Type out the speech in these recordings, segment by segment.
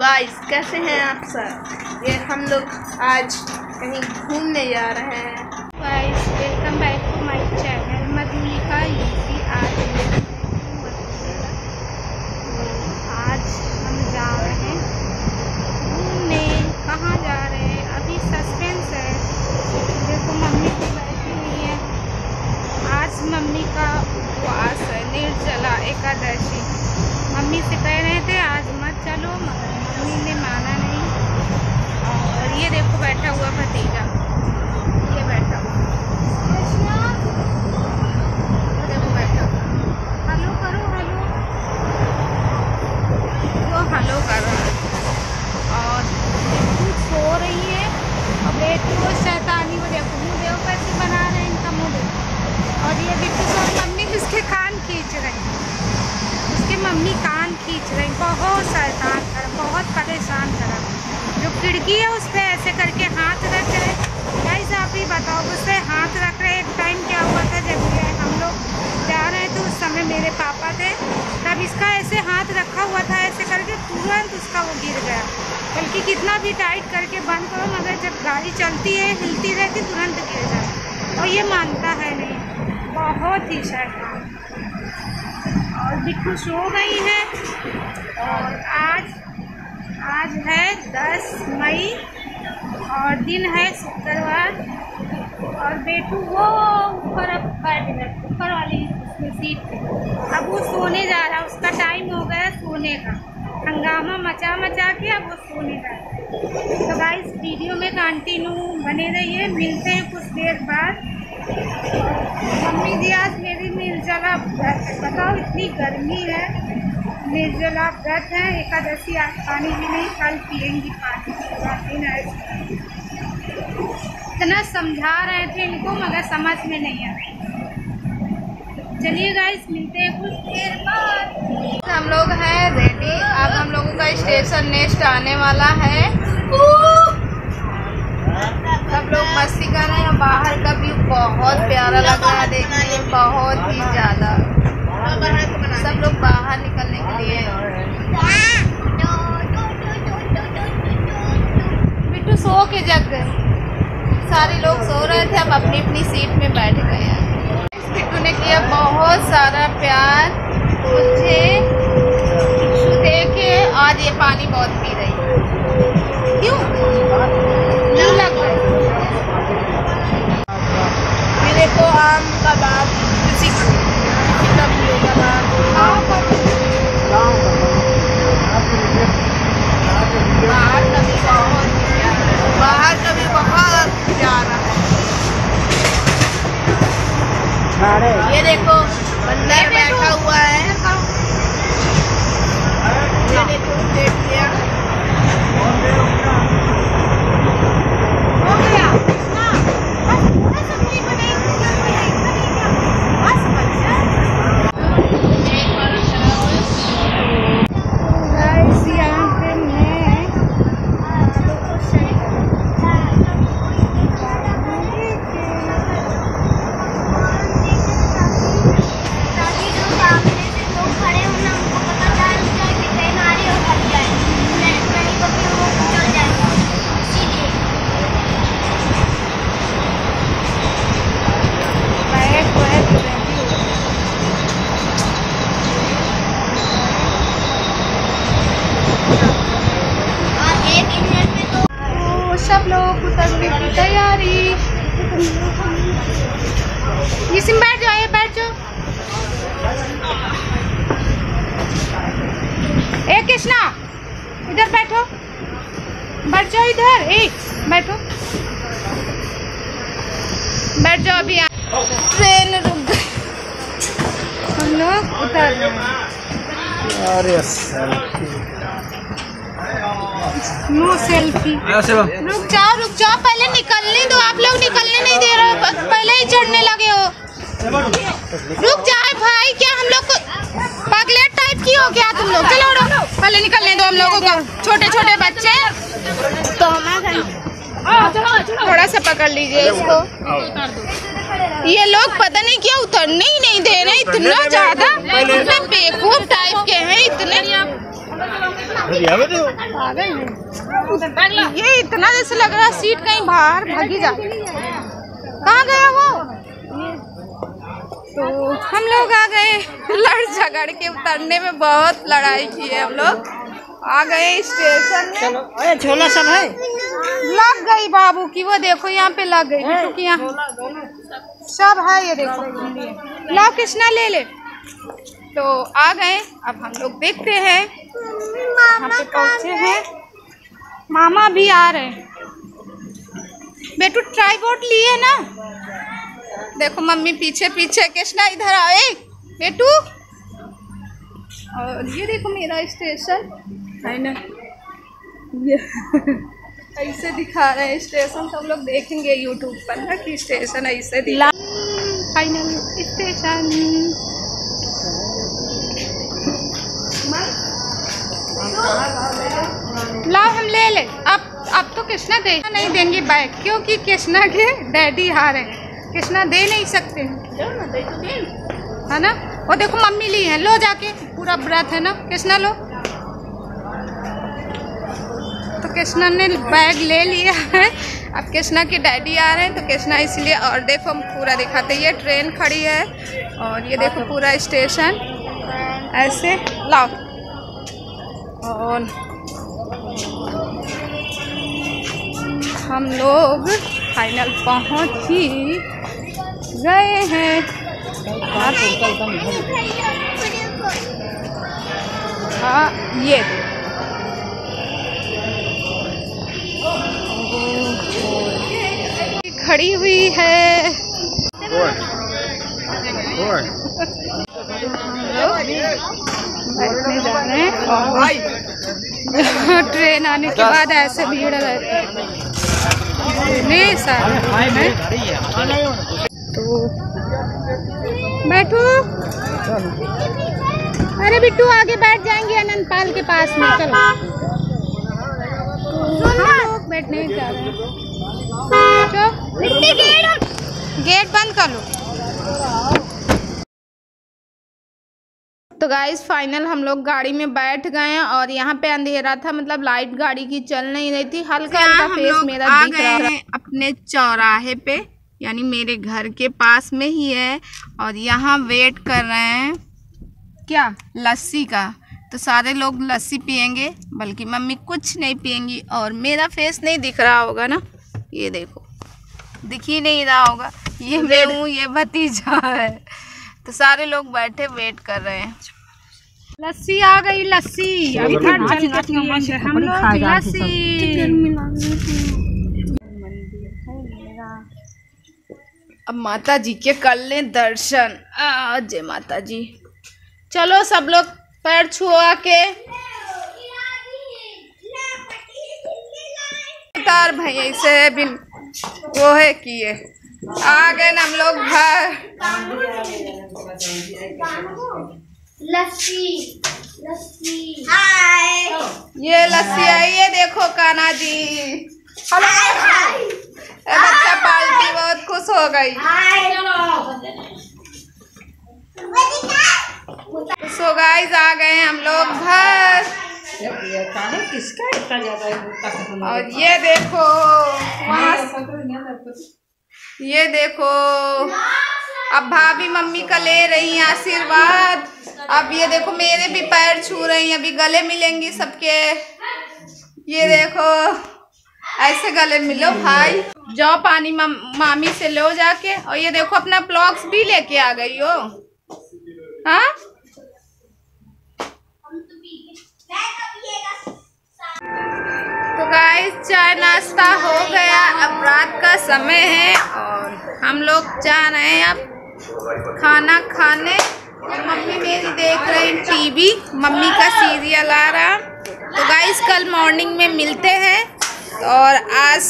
Guys कैसे हैं आप सब? ये हम लोग आज कहीं घूमने जा रहे हैं। Guys welcome back to my channel Madhulika UP आज मैं- आज हम जा रहे हैं घूमने कहाँ जा रहे हैं अभी सस्पेंस है देखो मम्मी तो बैठी हुई है आज मम्मी का उपवास है निर्जला एकादशी मम्मी से कह रहे थे आज मत चलो मगर मम्मी ने माना नहीं और ये देखो बैठा हुआ भतीजा ये बैठा हुआ देखो बैठा हुआ हेलो करो हेलो वो हेलो कर रहा है और बिट्टू सो रही है और बेटू शैतानी वो देखो मुँह देखो कैसे बना रहे हैं इनका मुँह देखो और ये बिट्टू सो मम्मी उसके कान खींच रही है उसके मम्मी कान खींच रही बहुत शैतान कर बहुत परेशान करा जो खिड़की है, उस पर ऐसे करके हाथ रख रहे गाइस आप ही बताओ, उस पर हाथ रख रहे एक टाइम क्या हुआ था, जब हम लोग जा रहे थे उस समय मेरे पापा थे। तब इसका ऐसे हाथ रखा हुआ था, ऐसे करके तुरंत उसका वो गिर गया। बल्कि कितना भी टाइट करके बंद करो, मगर जब गाड़ी चलती है, हिलती रहती, तुरंत गिर जाए और ये मानता है नहीं। बहुत ही शैतान। और बिट्टू सो गई है। और आज आज है दस मई और दिन है शुक्रवार। और बेटू वो ऊपर अब बैठ ऊपर वाली उसमें सीट अब वो सोने जा रहा है उसका टाइम हो गया सोने का। हंगामा मचा मचा के अब वो सोने जा रहा है। तो गाइस वीडियो में कंटिन्यू बने रहिए, मिलते हैं कुछ देर बाद। मम्मी जी आज मेरी व्रत है बताओ इतनी गर्मी है। निर्जला व्रत है, एकादशी आज पानी भी नहीं, कल पियेंगी पानी। इतना समझा रहे थे इनको, मगर समझ में नहीं आ चलिए गाइस मिलते हैं कुछ देर बाद। हम लोग हैं रेडी अब हम लोगों का स्टेशन नेक्स्ट आने वाला है। सीट में बैठ गए हैं। किया बहुत सारा प्यार मुझे दे के आज ये पानी बहुत पी रही क्यों क्यों? लग रहा है। मेरे को आम कबाब किसी किसी का भी है ये देखो बंदर बैठा हुआ है। ये देखो इधर बैठो। बैठ जाओ इधर। ए बैठो। बैठ जाओ अभी ट्रेन रुक गई। हम लोग उतर रहे अरे नो सेल्फी। रुक जाओ रुक जाओ। पहले निकलने दो। आप लोग निकलने नहीं दे रहे हो। पहले ही चढ़ने लगे हो। रुक जाए भाई क्या हम लोग को पगलेट टाइप की हो क्या तुम लोग? चलो पहले निकलने दो हम लोगों को। छोटे छोटे बच्चे। तो थोड़ा सा पकड़ लीजिए इसको। ये लोग पता नहीं क्या उतरने ही नहीं दे रहे इतना ज़्यादा इतने बेवकूफ़ टाइप के हैं इतने ये इतना जैसे लग रहा है सीट कहीं बाहर भागी जा कहाँ गया वो? तो हम लोग आ गए लड़ झगड़ के उतरने में बहुत लड़ाई की है हम लोग। आ गए स्टेशन में। अरे झोला सब है? लग गई बाबू की वो देखो यहाँ पे लग गई बिट्टू की यहाँ सब। है ये देखो। लाओ कृष्णा ले ले। तो आ गए अब हम लोग देखते हैं। यहाँ पे पहुँचे हैं। मामा भी आ रहे हैं। बेटू ट्राईपोर्ट लिए ना? देखो मम्मी पीछे पीछे कृष्णा इधर आए बेटू। और ये देखो मेरा स्टेशन। है ना। ये ऐसे दिखा रहे हैं स्टेशन सब लोग देखेंगे यूट्यूब पर ना कि स्टेशन ऐसे दिखा फाइनल स्टेशन। लाओ हम ले ले। अब अब तो कृष्णा दे नहीं देंगे बैग क्योंकि कृष्णा के डैडी हार है। कृष्णा दे नहीं सकते? है ना? वो देखो मम्मी ली है लो जाके। पूरा व्रत है ना? कृष्णा लो? तो कृष्णा ने बैग ले लिया है? अब कृष्णा के डैडी आ रहे हैं तो कृष्णा इसलिए और देखो हम पूरा दिखाते हैं। ये ट्रेन खड़ी है और ये देखो पूरा स्टेशन ऐसे लाओ। और हम लोग फाइनल पहुँच ही। गए हैं। हाँ ये। खड़ी हुई है। और बैठने जा रहे हैं। और ट्रेन आने के बाद ऐसे भीड़ रहती है सारे। तो बैठो। अरे बिट्टू आगे बैठ जाएँगे अनंत पाल के पास में। चलो। तो हम लोग बैठने जा रहे हैं। गेट बंद कर लो। गाइस फाइनल हम लोग गाड़ी में बैठ गए हैं और यहाँ पे अंधेरा था मतलब लाइट गाड़ी की चल नहीं रही थी। हल्का हल्का फेस मेरा दिख रहा है अपने चौराहे पे यानी मेरे घर के पास में ही है और यहाँ वेट कर रहे हैं। क्या? लस्सी का। तो सारे लोग लस्सी पियेंगे बल्कि मम्मी कुछ नहीं पियेंगी और मेरा फेस नहीं दिख रहा होगा ना। ये देखो दिख ही नहीं रहा होगा। ये मैं हूँ ये भतीजा है। तो सारे लोग बैठे वेट कर रहे हैं। लस्सी आ गई लस्सी। अभी थर्ड चल के पियेंगे हम लोग लस्सी अब माता जी के कर लें दर्शन। जय माता जी चलो सब लोग पैर छुआ के। तार भैया से बिन वो है किए आ गए ना हम लोग घर। लस्सी लस्सी। हाय ये लस्सी आई है देखो कान्हा जी। हेलो। बच्चा पाल्टी बहुत खुश हो गई। सो गाइस आ गए हम लोग घर। और ये देखो वहाँ ये देखो। अब भाभी मम्मी का ले रही हैं आशीर्वाद। अब ये देखो मेरे भी पैर छू रही हैं अभी गले मिलेंगी सबके। ये देखो ऐसे गले मिलो भाई। जाओ पानी मम, मामी से लो जाके। और ये देखो अपना ब्लॉग्स भी लेके आ गई हो। हाँ? तो गाइस चाय नाश्ता हो गया। अब रात का समय है और हम लोग जा रहे हैं अब। खाना खाने। और मम्मी मेरी देख रही टीवी। मम्मी का सीरियल आ रहा। तो गाइस कल मॉर्निंग में मिलते हैं। और आज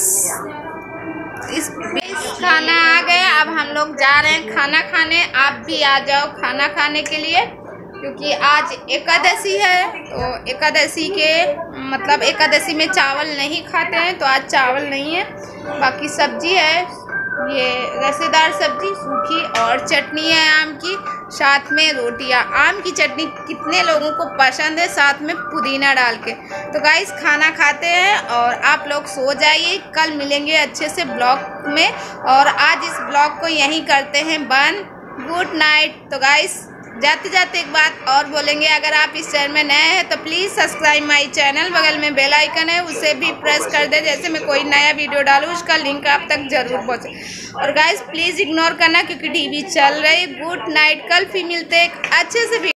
इस इस खाना आ गया। अब हम लोग जा रहे हैं खाना खाने। आप भी आ जाओ खाना खाने के लिए। क्योंकि आज एकादशी है। तो एकादशी के मतलब एकादशी में चावल नहीं खाते हैं तो आज चावल नहीं है। बाकी सब्ज़ी है। ये रसेदार सब्ज़ी, सूखी और चटनी है आम की, साथ में रोटियाँ आम की चटनी कितने लोगों को पसंद है, साथ में पुदीना डाल के। तो गाइस खाना खाते हैं और आप लोग सो जाइए। कल मिलेंगे अच्छे से ब्लॉग में और आज इस ब्लॉग को यहीं करते हैं बंद। Good night. तो गाइस जाते जाते एक बात और बोलेंगे, अगर आप इस चैनल में नए हैं तो प्लीज़ सब्सक्राइब माय चैनल बगल में बेल आइकन है, उसे भी प्रेस कर दें, जैसे मैं कोई नया वीडियो डालूँ, उसका लिंक आप तक ज़रूर पहुँचे। और गाइज़ प्लीज़ इग्नोर करना, क्योंकि टीवी चल रही। गुड नाइट कल फिर मिलते एक अच्छे से